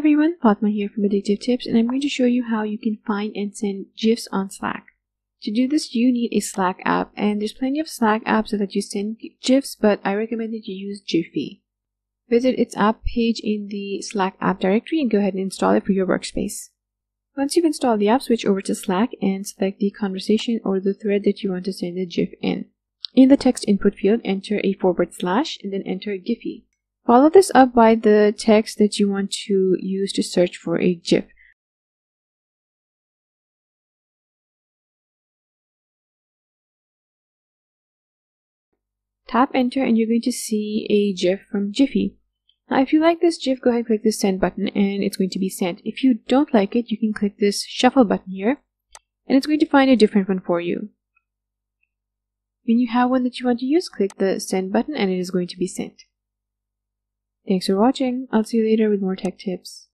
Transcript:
Everyone, Fatma here from Addictive Tips and I'm going to show you how you can find and send GIFs on Slack. To do this, you need a Slack app and there's plenty of Slack apps so that you send GIFs, but I recommend that you use Giphy. Visit its app page in the Slack app directory and go ahead and install it for your workspace. Once you've installed the app, switch over to Slack and select the conversation or the thread that you want to send the GIF in. In the text input field, enter a forward slash and then enter Giphy. Follow this up by the text that you want to use to search for a GIF. Tap enter and you're going to see a GIF from Giphy. Now if you like this GIF, go ahead and click the send button and it's going to be sent. If you don't like it, you can click this shuffle button here and it's going to find a different one for you. When you have one that you want to use, click the send button and it is going to be sent. Thanks for watching. I'll see you later with more tech tips.